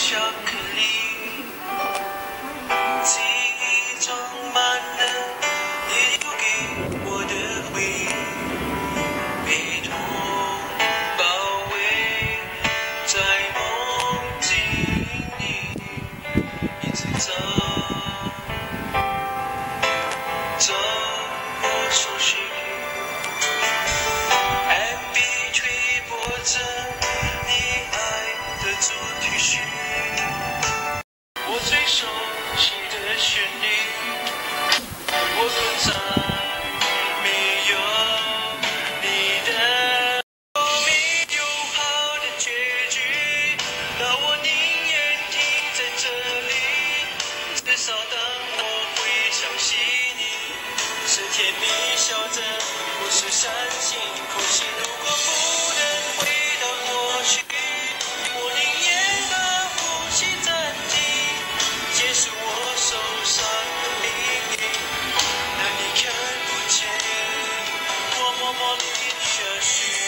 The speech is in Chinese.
巧克力，记忆装满了你留给我的回忆，被痛包围，在梦境里，一直走，走不出去。M B 催播着你爱的足。熟悉的旋律，我存在没有你的没有好的结局，那我宁愿停在这里，至少等我会想起你，是甜蜜笑着，不是伤心。aman hiç şaşırma.